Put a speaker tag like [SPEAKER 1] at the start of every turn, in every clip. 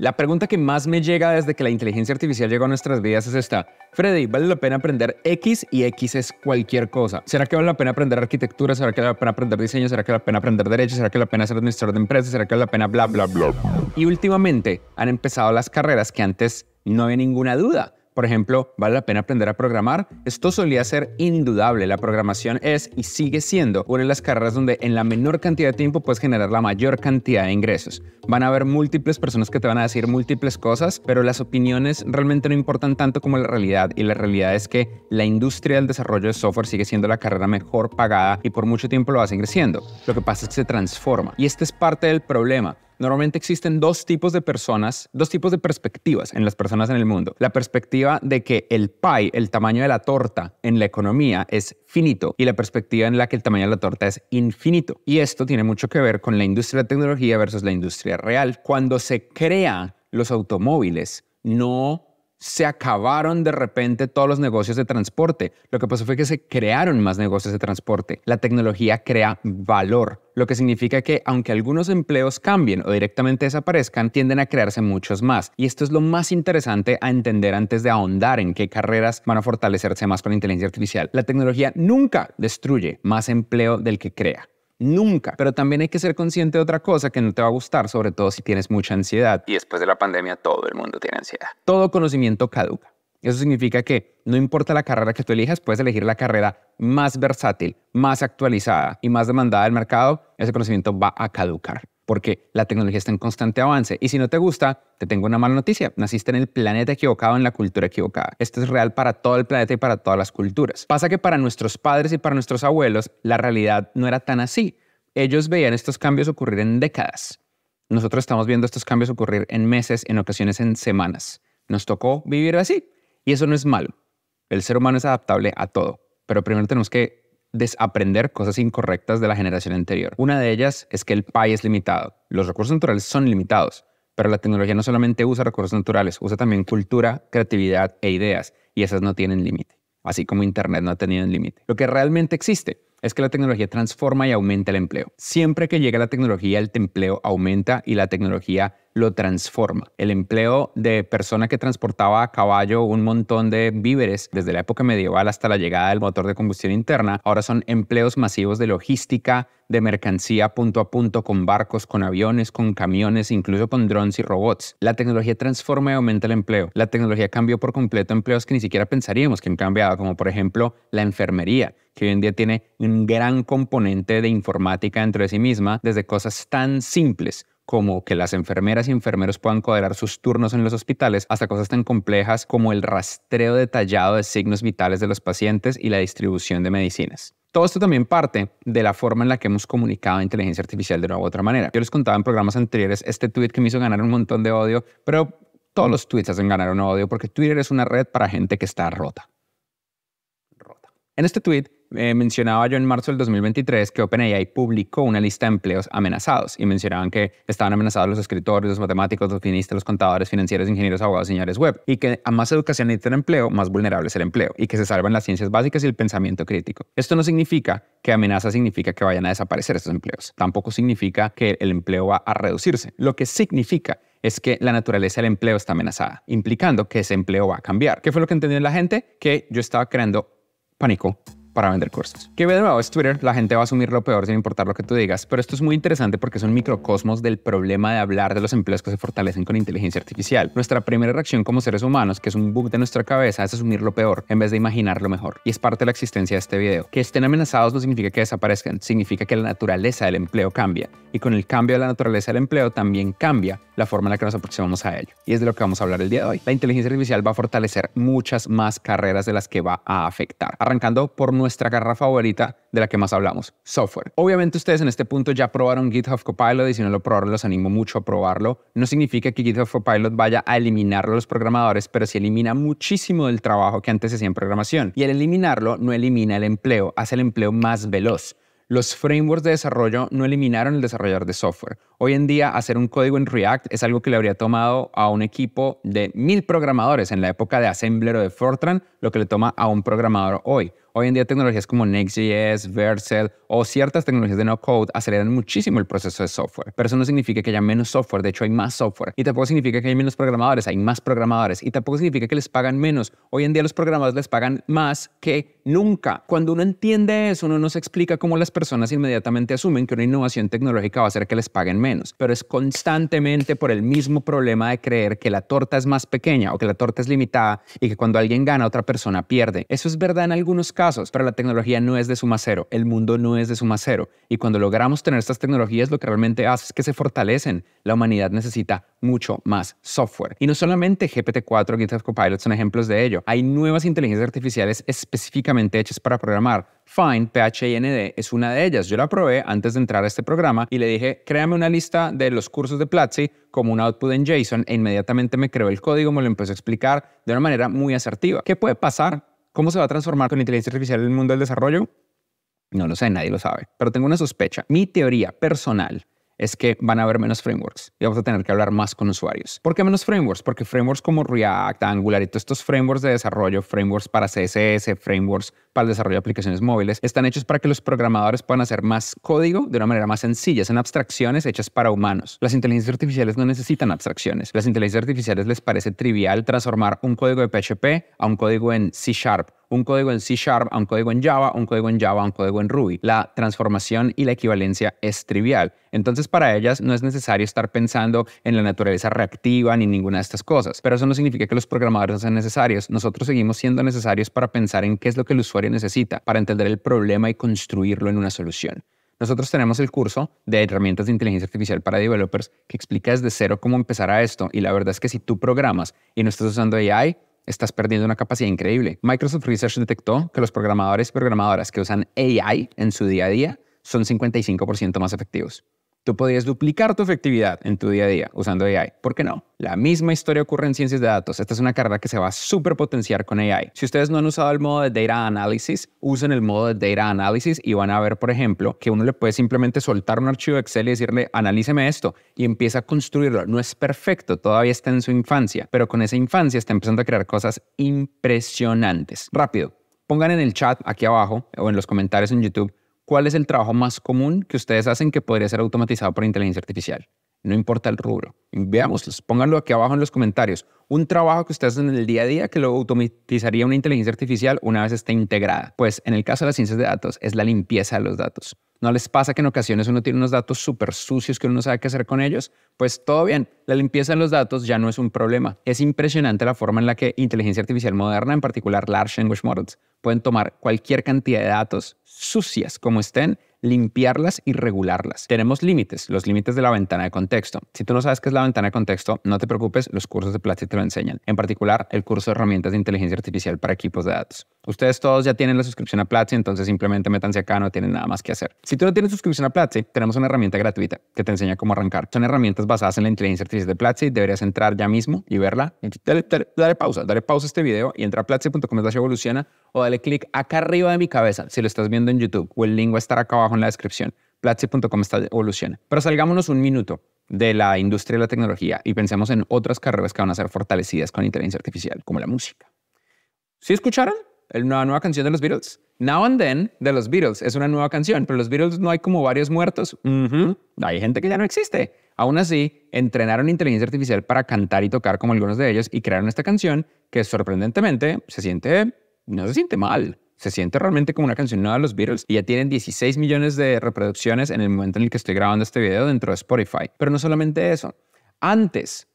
[SPEAKER 1] La pregunta que más me llega desde que la inteligencia artificial llegó a nuestras vidas es esta. Freddy, ¿vale la pena aprender X y X es cualquier cosa? ¿Será que vale la pena aprender arquitectura? ¿Será que vale la pena aprender diseño? ¿Será que vale la pena aprender derecho? ¿Será que vale la pena ser administrador de empresas? ¿Será que vale la pena bla, bla, bla? Y últimamente han empezado las carreras que antes no había ninguna duda. Por ejemplo, ¿vale la pena aprender a programar? Esto solía ser indudable. La programación es y sigue siendo una de las carreras donde en la menor cantidad de tiempo puedes generar la mayor cantidad de ingresos. Van a haber múltiples personas que te van a decir múltiples cosas, pero las opiniones realmente no importan tanto como la realidad. Y la realidad es que la industria del desarrollo de software sigue siendo la carrera mejor pagada y por mucho tiempo lo va a seguir. Lo que pasa es que se transforma. Y este es parte del problema. Normalmente existen dos tipos de personas, dos tipos de perspectivas en las personas en el mundo. La perspectiva de que el pie, el tamaño de la torta en la economía es finito y la perspectiva en la que el tamaño de la torta es infinito. Y esto tiene mucho que ver con la industria de tecnología versus la industria real. Cuando se crean los automóviles, no se acabaron de repente todos los negocios de transporte. Lo que pasó fue que se crearon más negocios de transporte. La tecnología crea valor, lo que significa que aunque algunos empleos cambien o directamente desaparezcan, tienden a crearse muchos más. Y esto es lo más interesante a entender antes de ahondar en qué carreras van a fortalecerse más con la inteligencia artificial. La tecnología nunca destruye más empleo del que crea. Nunca. Pero también hay que ser consciente de otra cosa que no te va a gustar, sobre todo si tienes mucha ansiedad. Y después de la pandemia todo el mundo tiene ansiedad. Todo conocimiento caduca. Eso significa que no importa la carrera que tú elijas, puedes elegir la carrera más versátil, más actualizada y más demandada del mercado. Ese conocimiento va a caducar porque la tecnología está en constante avance. Y si no te gusta, te tengo una mala noticia. Naciste en el planeta equivocado, en la cultura equivocada. Esto es real para todo el planeta y para todas las culturas. Pasa que para nuestros padres y para nuestros abuelos, la realidad no era tan así. Ellos veían estos cambios ocurrir en décadas. Nosotros estamos viendo estos cambios ocurrir en meses, en ocasiones en semanas. Nos tocó vivir así. Y eso no es malo. El ser humano es adaptable a todo. Pero primero tenemos que desaprender cosas incorrectas de la generación anterior. Una de ellas es que el PAI es limitado. Los recursos naturales son limitados, pero la tecnología no solamente usa recursos naturales, usa también cultura, creatividad e ideas, y esas no tienen límite, así como Internet no ha tenido límite. Lo que realmente existe es que la tecnología transforma y aumenta el empleo. Siempre que llega la tecnología, el empleo aumenta y la tecnología lo transforma. El empleo de persona que transportaba a caballo un montón de víveres desde la época medieval hasta la llegada del motor de combustión interna, ahora son empleos masivos de logística, de mercancía punto a punto con barcos, con aviones, con camiones, incluso con drones y robots. La tecnología transforma y aumenta el empleo. La tecnología cambió por completo empleos que ni siquiera pensaríamos que han cambiado, como por ejemplo la enfermería, que hoy en día tiene un gran componente de informática dentro de sí misma, desde cosas tan simples como que las enfermeras y enfermeros puedan cuadrar sus turnos en los hospitales, hasta cosas tan complejas como el rastreo detallado de signos vitales de los pacientes y la distribución de medicinas. Todo esto también parte de la forma en la que hemos comunicado inteligencia artificial de una u otra manera. Yo les contaba en programas anteriores este tweet que me hizo ganar un montón de odio, pero todos los tweets hacen ganar un odio porque Twitter es una red para gente que está rota. Rota. En este tweet eh, mencionaba yo en marzo del 2023 que OpenAI publicó una lista de empleos amenazados y mencionaban que estaban amenazados los escritores, los matemáticos, los finistas, los contadores, financieros, ingenieros, abogados, señores web y que a más educación necesitan empleo, más vulnerable es el empleo y que se salvan las ciencias básicas y el pensamiento crítico. Esto no significa que amenaza significa que vayan a desaparecer estos empleos. Tampoco significa que el empleo va a reducirse. Lo que significa es que la naturaleza del empleo está amenazada, implicando que ese empleo va a cambiar. ¿Qué fue lo que entendió la gente? Que yo estaba creando pánico para vender cursos. Que de nuevo es Twitter, la gente va a asumir lo peor sin importar lo que tú digas, pero esto es muy interesante porque es un microcosmos del problema de hablar de los empleos que se fortalecen con inteligencia artificial. Nuestra primera reacción como seres humanos, que es un bug de nuestra cabeza, es asumir lo peor en vez de imaginar lo mejor. Y es parte de la existencia de este video. Que estén amenazados no significa que desaparezcan, significa que la naturaleza del empleo cambia. Y con el cambio de la naturaleza del empleo también cambia la forma en la que nos aproximamos a ello. Y es de lo que vamos a hablar el día de hoy. La inteligencia artificial va a fortalecer muchas más carreras de las que va a afectar. Arrancando por nuestra carrera favorita de la que más hablamos, software. Obviamente ustedes en este punto ya probaron GitHub Copilot y si no lo probaron los animo mucho a probarlo. No significa que GitHub Copilot vaya a eliminar a los programadores, pero sí elimina muchísimo del trabajo que antes se hacía en programación. Y al eliminarlo no elimina el empleo, hace el empleo más veloz. Los frameworks de desarrollo no eliminaron el desarrollador de software. Hoy en día, hacer un código en React es algo que le habría tomado a un equipo de mil programadores en la época de Assembler o de Fortran, lo que le toma a un programador hoy. Hoy en día tecnologías como Next.js, Vercel o ciertas tecnologías de no-code aceleran muchísimo el proceso de software. Pero eso no significa que haya menos software, de hecho hay más software. Y tampoco significa que hay menos programadores, hay más programadores. Y tampoco significa que les pagan menos. Hoy en día los programadores les pagan más que nunca. Cuando uno entiende eso, uno nos explica cómo las personas inmediatamente asumen que una innovación tecnológica va a hacer que les paguen menos. Pero es constantemente por el mismo problema de creer que la torta es más pequeña o que la torta es limitada y que cuando alguien gana, otra persona pierde. Eso es verdad en algunos casos, pero la tecnología no es de suma cero. El mundo no es de suma cero. Y cuando logramos tener estas tecnologías, lo que realmente hace es que se fortalecen. La humanidad necesita mucho más software. Y no solamente GPT-4 GitHub Copilot son ejemplos de ello. Hay nuevas inteligencias artificiales específicamente hechas para programar. Find, PHIND, es una de ellas. Yo la probé antes de entrar a este programa y le dije, créame una lista de los cursos de Platzi como un output en JSON e inmediatamente me creó el código, me lo empezó a explicar de una manera muy asertiva. ¿Qué puede pasar? ¿Cómo se va a transformar con inteligencia artificial el mundo del desarrollo? No lo sé, nadie lo sabe, pero tengo una sospecha. Mi teoría personal es que van a haber menos frameworks y vamos a tener que hablar más con usuarios. ¿Por qué menos frameworks? Porque frameworks como React, Angular y todos estos frameworks de desarrollo, frameworks para CSS, frameworks para el desarrollo de aplicaciones móviles, están hechos para que los programadores puedan hacer más código de una manera más sencilla. Son abstracciones hechas para humanos. Las inteligencias artificiales no necesitan abstracciones. Las inteligencias artificiales les parece trivial transformar un código de PHP a un código en C Sharp un código en C Sharp a un código en Java, un código en Java un código en Ruby. La transformación y la equivalencia es trivial. Entonces, para ellas no es necesario estar pensando en la naturaleza reactiva ni ninguna de estas cosas. Pero eso no significa que los programadores no sean necesarios. Nosotros seguimos siendo necesarios para pensar en qué es lo que el usuario necesita, para entender el problema y construirlo en una solución. Nosotros tenemos el curso de herramientas de inteligencia artificial para developers que explica desde cero cómo empezar a esto. Y la verdad es que si tú programas y no estás usando AI, estás perdiendo una capacidad increíble. Microsoft Research detectó que los programadores y programadoras que usan AI en su día a día son 55% más efectivos. Tú podrías duplicar tu efectividad en tu día a día usando AI. ¿Por qué no? La misma historia ocurre en ciencias de datos. Esta es una carrera que se va a superpotenciar con AI. Si ustedes no han usado el modo de Data Analysis, usen el modo de Data Analysis y van a ver, por ejemplo, que uno le puede simplemente soltar un archivo Excel y decirle, analíceme esto y empieza a construirlo. No es perfecto, todavía está en su infancia, pero con esa infancia está empezando a crear cosas impresionantes. Rápido, pongan en el chat aquí abajo o en los comentarios en YouTube ¿cuál es el trabajo más común que ustedes hacen que podría ser automatizado por inteligencia artificial? No importa el rubro. Veámoslos, pónganlo aquí abajo en los comentarios. Un trabajo que ustedes hacen en el día a día que lo automatizaría una inteligencia artificial una vez esté integrada. Pues en el caso de las ciencias de datos es la limpieza de los datos. ¿No les pasa que en ocasiones uno tiene unos datos súper sucios que uno no sabe qué hacer con ellos? Pues todo bien, la limpieza de los datos ya no es un problema. Es impresionante la forma en la que inteligencia artificial moderna, en particular Large Language Models, pueden tomar cualquier cantidad de datos sucias como estén limpiarlas y regularlas. Tenemos límites, los límites de la ventana de contexto. Si tú no sabes qué es la ventana de contexto, no te preocupes, los cursos de Platzi te lo enseñan. En particular, el curso de herramientas de inteligencia artificial para equipos de datos. Ustedes todos ya tienen la suscripción a Platzi, entonces simplemente métanse acá, no tienen nada más que hacer. Si tú no tienes suscripción a Platzi, tenemos una herramienta gratuita que te enseña cómo arrancar. Son herramientas basadas en la inteligencia artificial de Platzi, deberías entrar ya mismo y verla. Dale, pausa, dale pausa a este video y entra a platzi.com evoluciona o dale clic acá arriba de mi cabeza si lo estás viendo en YouTube o el link va a estar acá abajo en la descripción. Platzi.com evoluciona. Pero salgámonos un minuto de la industria de la tecnología y pensemos en otras carreras que van a ser fortalecidas con inteligencia artificial, como la música. ¿Sí escucharon? La nueva canción de los Beatles. Now and Then de los Beatles es una nueva canción, pero los Beatles no hay como varios muertos. Hay gente que ya no existe. Aún así, entrenaron inteligencia artificial para cantar y tocar como algunos de ellos y crearon esta canción que sorprendentemente se siente no se siente mal. Se siente realmente como una canción nueva de los Beatles y ya tienen 16 millones de reproducciones en el momento en el que estoy grabando este video dentro de Spotify. Pero no solamente eso. Antes,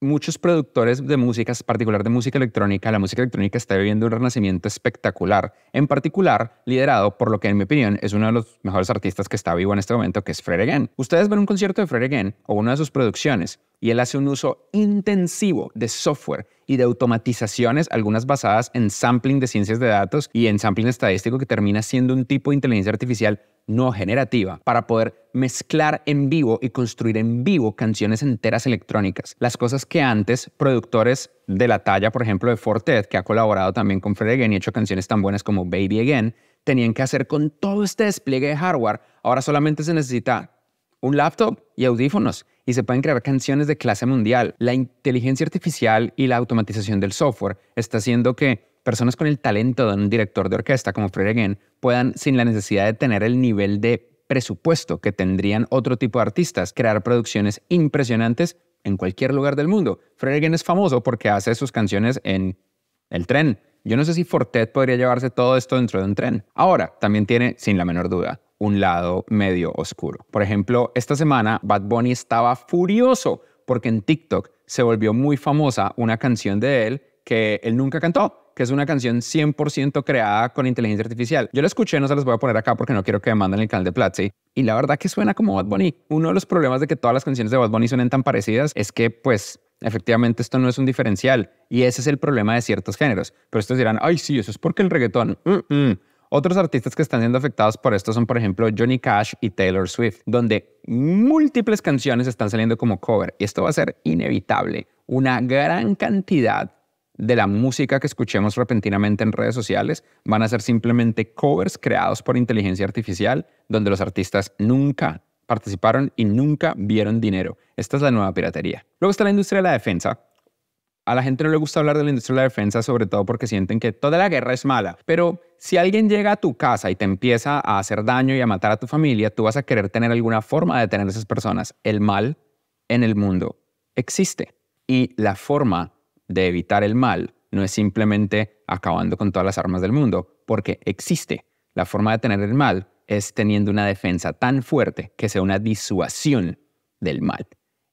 [SPEAKER 1] muchos productores de música, particular de música electrónica, la música electrónica está viviendo un renacimiento espectacular, en particular liderado por lo que en mi opinión es uno de los mejores artistas que está vivo en este momento, que es Fred Again. Ustedes ven un concierto de Fred Again o una de sus producciones y él hace un uso intensivo de software y de automatizaciones, algunas basadas en sampling de ciencias de datos y en sampling estadístico que termina siendo un tipo de inteligencia artificial no generativa para poder mezclar en vivo y construir en vivo canciones enteras electrónicas. Las cosas que antes productores de la talla, por ejemplo, de Fortet, que ha colaborado también con Fred Again y hecho canciones tan buenas como Baby Again, tenían que hacer con todo este despliegue de hardware. Ahora solamente se necesita un laptop y audífonos y se pueden crear canciones de clase mundial. La inteligencia artificial y la automatización del software está haciendo que personas con el talento de un director de orquesta como Fred Again puedan, sin la necesidad de tener el nivel de presupuesto que tendrían otro tipo de artistas, crear producciones impresionantes en cualquier lugar del mundo. Fred Again es famoso porque hace sus canciones en el tren. Yo no sé si Fortet podría llevarse todo esto dentro de un tren. Ahora, también tiene, sin la menor duda, un lado medio oscuro. Por ejemplo, esta semana Bad Bunny estaba furioso porque en TikTok se volvió muy famosa una canción de él que él nunca cantó, que es una canción 100% creada con inteligencia artificial. Yo la escuché, no se las voy a poner acá porque no quiero que me manden el canal de Platzi. Y la verdad que suena como Bad Bunny. Uno de los problemas de que todas las canciones de Bad Bunny suenen tan parecidas es que, pues, efectivamente esto no es un diferencial. Y ese es el problema de ciertos géneros. Pero estos dirán, ay, sí, eso es porque el reggaetón. Otros artistas que están siendo afectados por esto son, por ejemplo, Johnny Cash y Taylor Swift, donde múltiples canciones están saliendo como cover. Y esto va a ser inevitable. Una gran cantidad de la música que escuchemos repentinamente en redes sociales van a ser simplemente covers creados por inteligencia artificial donde los artistas nunca participaron y nunca vieron dinero. Esta es la nueva piratería. Luego está la industria de la defensa. A la gente no le gusta hablar de la industria de la defensa, sobre todo porque sienten que toda la guerra es mala. Pero si alguien llega a tu casa y te empieza a hacer daño y a matar a tu familia, tú vas a querer tener alguna forma de detener a esas personas. El mal en el mundo existe. Y la forma de evitar el mal no es simplemente acabando con todas las armas del mundo, porque existe. La forma de tener el mal es teniendo una defensa tan fuerte que sea una disuasión del mal.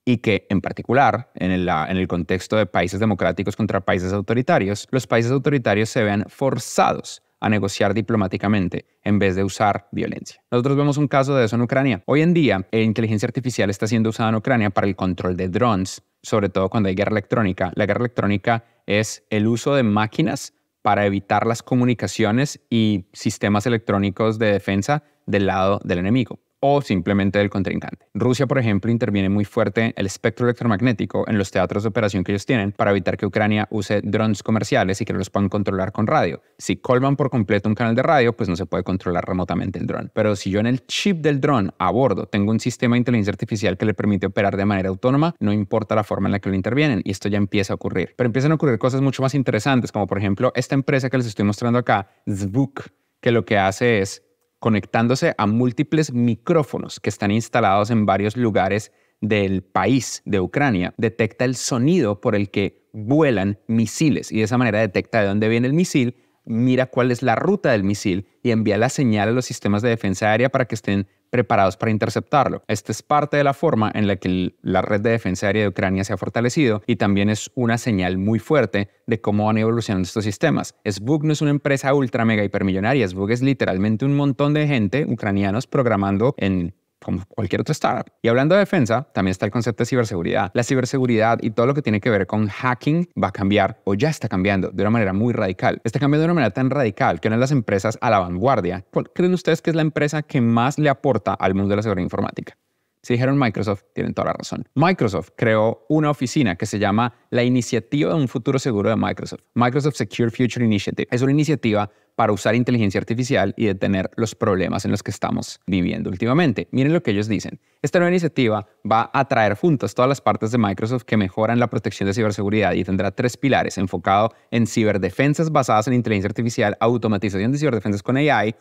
[SPEAKER 1] Y que, en particular, en el, en el contexto de países democráticos contra países autoritarios, los países autoritarios se vean forzados a negociar diplomáticamente en vez de usar violencia. Nosotros vemos un caso de eso en Ucrania. Hoy en día, la inteligencia artificial está siendo usada en Ucrania para el control de drones, sobre todo cuando hay guerra electrónica. La guerra electrónica es el uso de máquinas para evitar las comunicaciones y sistemas electrónicos de defensa del lado del enemigo o simplemente del contrincante. Rusia, por ejemplo, interviene muy fuerte el espectro electromagnético en los teatros de operación que ellos tienen para evitar que Ucrania use drones comerciales y que los puedan controlar con radio. Si colman por completo un canal de radio, pues no se puede controlar remotamente el drone. Pero si yo en el chip del drone a bordo tengo un sistema de inteligencia artificial que le permite operar de manera autónoma, no importa la forma en la que lo intervienen y esto ya empieza a ocurrir. Pero empiezan a ocurrir cosas mucho más interesantes, como por ejemplo esta empresa que les estoy mostrando acá, Zvuk, que lo que hace es conectándose a múltiples micrófonos que están instalados en varios lugares del país de Ucrania, detecta el sonido por el que vuelan misiles y de esa manera detecta de dónde viene el misil, mira cuál es la ruta del misil y envía la señal a los sistemas de defensa aérea para que estén preparados para interceptarlo. Esta es parte de la forma en la que la red de defensa aérea de Ucrania se ha fortalecido y también es una señal muy fuerte de cómo van evolucionando estos sistemas. SBUG no es una empresa ultra mega hipermillonaria, SBUG es literalmente un montón de gente ucranianos programando en como cualquier otra startup. Y hablando de defensa, también está el concepto de ciberseguridad. La ciberseguridad y todo lo que tiene que ver con hacking va a cambiar o ya está cambiando de una manera muy radical. Está cambiando de una manera tan radical que una de las empresas a la vanguardia, ¿cuál creen ustedes que es la empresa que más le aporta al mundo de la seguridad informática? Si dijeron Microsoft, tienen toda la razón. Microsoft creó una oficina que se llama la Iniciativa de un Futuro Seguro de Microsoft, Microsoft Secure Future Initiative. Es una iniciativa para usar inteligencia artificial y detener los problemas en los que estamos viviendo últimamente. Miren lo que ellos dicen. Esta nueva iniciativa va a traer juntas todas las partes de Microsoft que mejoran la protección de ciberseguridad y tendrá tres pilares enfocado en ciberdefensas basadas en inteligencia artificial, automatización de ciberdefensas con AI,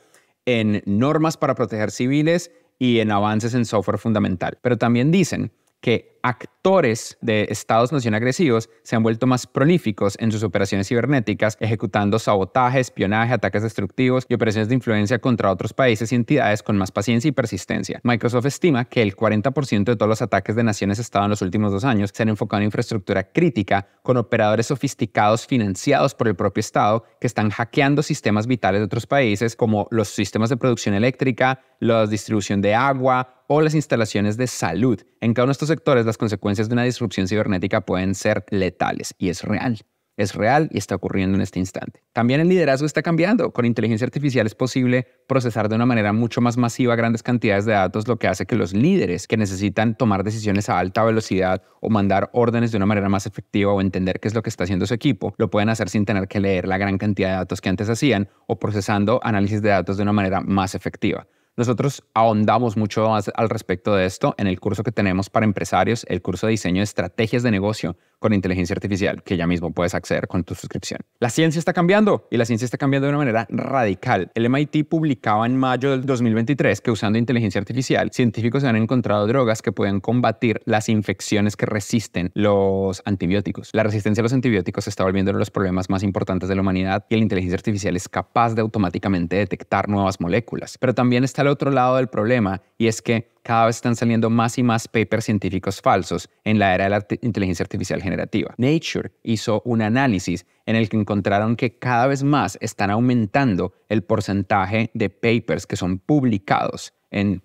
[SPEAKER 1] en normas para proteger civiles y en avances en software fundamental. Pero también dicen que actores de estados-nación agresivos se han vuelto más prolíficos en sus operaciones cibernéticas, ejecutando sabotaje, espionaje, ataques destructivos y operaciones de influencia contra otros países y entidades con más paciencia y persistencia. Microsoft estima que el 40% de todos los ataques de naciones-estado en los últimos dos años se han enfocado en infraestructura crítica con operadores sofisticados financiados por el propio Estado que están hackeando sistemas vitales de otros países como los sistemas de producción eléctrica, la distribución de agua o las instalaciones de salud. En cada uno de estos sectores, las consecuencias de una disrupción cibernética pueden ser letales y es real. Es real y está ocurriendo en este instante. También el liderazgo está cambiando. Con inteligencia artificial es posible procesar de una manera mucho más masiva grandes cantidades de datos, lo que hace que los líderes que necesitan tomar decisiones a alta velocidad o mandar órdenes de una manera más efectiva o entender qué es lo que está haciendo su equipo, lo pueden hacer sin tener que leer la gran cantidad de datos que antes hacían o procesando análisis de datos de una manera más efectiva. Nosotros ahondamos mucho más al respecto de esto en el curso que tenemos para empresarios, el curso de diseño de estrategias de negocio con inteligencia artificial, que ya mismo puedes acceder con tu suscripción. La ciencia está cambiando y la ciencia está cambiando de una manera radical. El MIT publicaba en mayo del 2023 que usando inteligencia artificial, científicos han encontrado drogas que pueden combatir las infecciones que resisten los antibióticos. La resistencia a los antibióticos se está volviendo uno de los problemas más importantes de la humanidad y la inteligencia artificial es capaz de automáticamente detectar nuevas moléculas. Pero también está el otro lado del problema y es que cada vez están saliendo más y más papers científicos falsos en la era de la inteligencia artificial generativa. Nature hizo un análisis en el que encontraron que cada vez más están aumentando el porcentaje de papers que son publicados en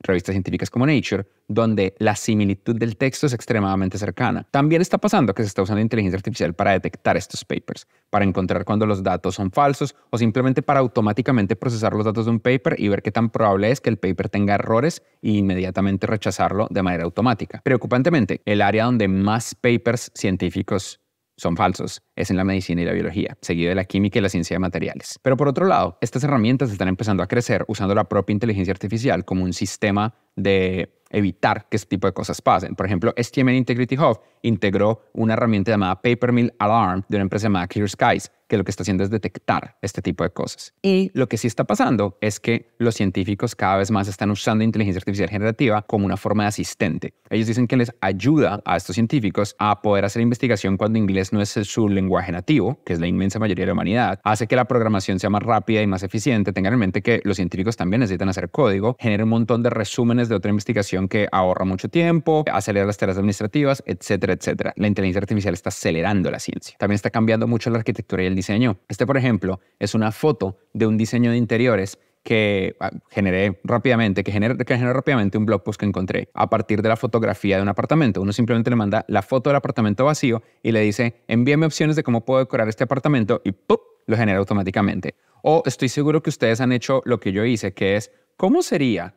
[SPEAKER 1] revistas científicas como Nature, donde la similitud del texto es extremadamente cercana. También está pasando que se está usando inteligencia artificial para detectar estos papers, para encontrar cuando los datos son falsos o simplemente para automáticamente procesar los datos de un paper y ver qué tan probable es que el paper tenga errores e inmediatamente rechazarlo de manera automática. Preocupantemente, el área donde más papers científicos son falsos es en la medicina y la biología, seguido de la química y la ciencia de materiales. Pero por otro lado, estas herramientas están empezando a crecer usando la propia inteligencia artificial como un sistema de evitar que este tipo de cosas pasen. Por ejemplo, STM Integrity Hub integró una herramienta llamada Papermill Alarm de una empresa llamada Clear Skies, que lo que está haciendo es detectar este tipo de cosas. Y lo que sí está pasando es que los científicos cada vez más están usando inteligencia artificial generativa como una forma de asistente. Ellos dicen que les ayuda a estos científicos a poder hacer investigación cuando inglés no es su lenguaje nativo, que es la inmensa mayoría de la humanidad, hace que la programación sea más rápida y más eficiente. Tengan en mente que los científicos también necesitan hacer código, genera un montón de resúmenes de otra investigación que ahorra mucho tiempo, acelera las tareas administrativas, etcétera, etcétera. La inteligencia artificial está acelerando la ciencia. También está cambiando mucho la arquitectura y el diseño. Este, por ejemplo, es una foto de un diseño de interiores que ah, generé rápidamente, que generé, que rápidamente un blog post que encontré a partir de la fotografía de un apartamento. Uno simplemente le manda la foto del apartamento vacío y le dice, envíame opciones de cómo puedo decorar este apartamento y ¡pum! lo genera automáticamente. O estoy seguro que ustedes han hecho lo que yo hice, que es, ¿cómo sería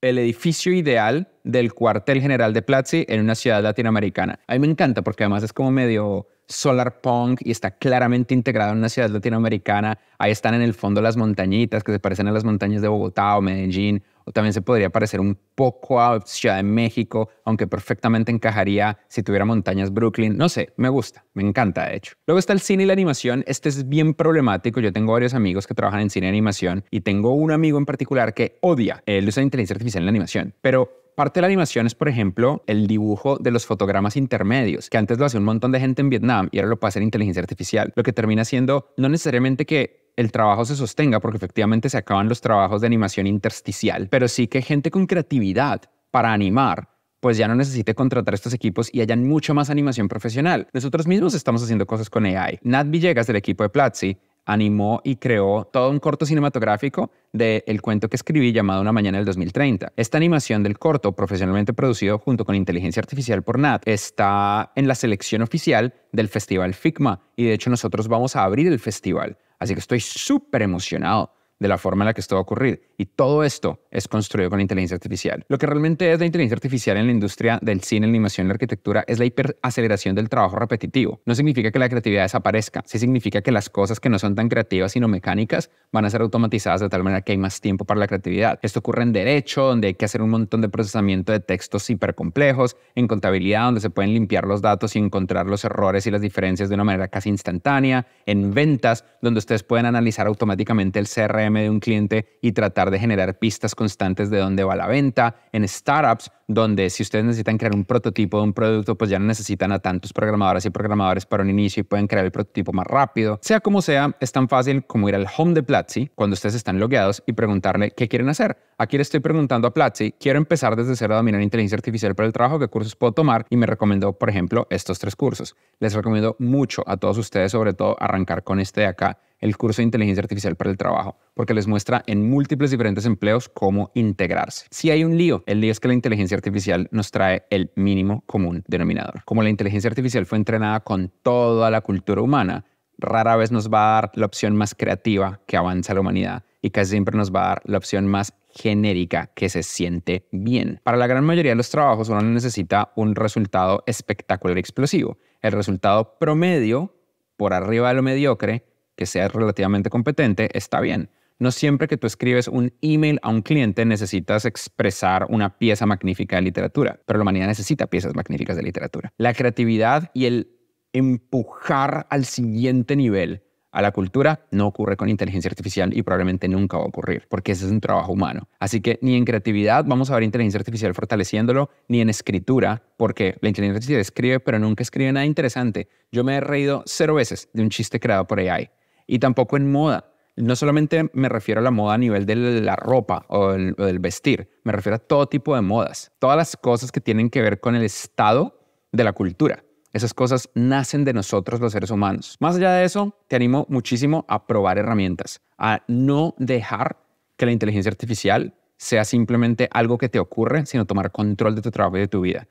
[SPEAKER 1] el edificio ideal del cuartel general de Platzi en una ciudad latinoamericana? A mí me encanta porque además es como medio solar punk y está claramente integrado en una ciudad latinoamericana. Ahí están en el fondo las montañitas que se parecen a las montañas de Bogotá o Medellín, también se podría parecer un poco a Ciudad de México, aunque perfectamente encajaría si tuviera montañas Brooklyn. No sé, me gusta, me encanta de hecho. Luego está el cine y la animación. Este es bien problemático. Yo tengo varios amigos que trabajan en cine y animación y tengo un amigo en particular que odia el uso de inteligencia artificial en la animación, pero Parte de la animación es, por ejemplo, el dibujo de los fotogramas intermedios, que antes lo hacía un montón de gente en Vietnam y ahora lo puede hacer inteligencia artificial, lo que termina siendo no necesariamente que el trabajo se sostenga, porque efectivamente se acaban los trabajos de animación intersticial, pero sí que gente con creatividad para animar pues ya no necesite contratar estos equipos y hayan mucho más animación profesional. Nosotros mismos estamos haciendo cosas con AI. Nat Villegas del equipo de Platzi animó y creó todo un corto cinematográfico del el cuento que escribí llamado Una mañana del 2030. Esta animación del corto, profesionalmente producido junto con inteligencia artificial por Nat, está en la selección oficial del Festival Figma y de hecho nosotros vamos a abrir el festival. Así que estoy súper emocionado de la forma en la que esto va a ocurrir. Y todo esto es construido con inteligencia artificial. Lo que realmente es la inteligencia artificial en la industria del cine, la animación y la arquitectura es la hiperaceleración del trabajo repetitivo. No significa que la creatividad desaparezca, sí significa que las cosas que no son tan creativas sino mecánicas van a ser automatizadas de tal manera que hay más tiempo para la creatividad. Esto ocurre en derecho, donde hay que hacer un montón de procesamiento de textos hipercomplejos, en contabilidad, donde se pueden limpiar los datos y encontrar los errores y las diferencias de una manera casi instantánea, en ventas, donde ustedes pueden analizar automáticamente el CRM de un cliente y tratar de generar pistas constantes de dónde va la venta. En startups, donde si ustedes necesitan crear un prototipo de un producto, pues ya no necesitan a tantos programadores y programadores para un inicio y pueden crear el prototipo más rápido. Sea como sea, es tan fácil como ir al home de Platzi cuando ustedes están logueados y preguntarle qué quieren hacer. Aquí le estoy preguntando a Platzi, quiero empezar desde cero a dominar inteligencia artificial para el trabajo, qué cursos puedo tomar y me recomendó, por ejemplo, estos tres cursos. Les recomiendo mucho a todos ustedes, sobre todo, arrancar con este de acá el curso de inteligencia artificial para el trabajo, porque les muestra en múltiples diferentes empleos cómo integrarse. Si hay un lío, el lío es que la inteligencia artificial nos trae el mínimo común denominador. Como la inteligencia artificial fue entrenada con toda la cultura humana, rara vez nos va a dar la opción más creativa que avanza la humanidad y casi siempre nos va a dar la opción más genérica que se siente bien. Para la gran mayoría de los trabajos uno necesita un resultado espectacular y explosivo. El resultado promedio, por arriba de lo mediocre, que sea relativamente competente, está bien. No siempre que tú escribes un email a un cliente necesitas expresar una pieza magnífica de literatura, pero la humanidad necesita piezas magníficas de literatura. La creatividad y el empujar al siguiente nivel a la cultura no ocurre con inteligencia artificial y probablemente nunca va a ocurrir, porque ese es un trabajo humano. Así que ni en creatividad vamos a ver inteligencia artificial fortaleciéndolo, ni en escritura, porque la inteligencia artificial escribe, pero nunca escribe nada interesante. Yo me he reído cero veces de un chiste creado por AI. Y tampoco en moda. No solamente me refiero a la moda a nivel de la ropa o, o del vestir, me refiero a todo tipo de modas. Todas las cosas que tienen que ver con el estado de la cultura. Esas cosas nacen de nosotros los seres humanos. Más allá de eso, te animo muchísimo a probar herramientas, a no dejar que la inteligencia artificial sea simplemente algo que te ocurre, sino tomar control de tu trabajo y de tu vida.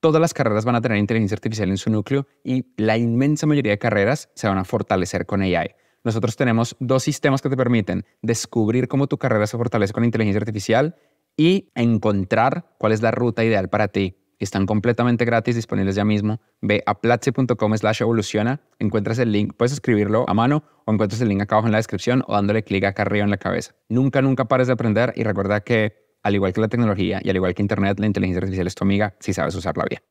[SPEAKER 1] Todas las carreras van a tener inteligencia artificial en su núcleo y la inmensa mayoría de carreras se van a fortalecer con AI. Nosotros tenemos dos sistemas que te permiten descubrir cómo tu carrera se fortalece con inteligencia artificial y encontrar cuál es la ruta ideal para ti están completamente gratis, disponibles ya mismo. Ve a platzi.com slash evoluciona, encuentras el link, puedes escribirlo a mano o encuentras el link acá abajo en la descripción o dándole clic acá arriba en la cabeza. Nunca, nunca pares de aprender y recuerda que al igual que la tecnología y al igual que Internet, la inteligencia artificial es tu amiga si sabes usarla bien.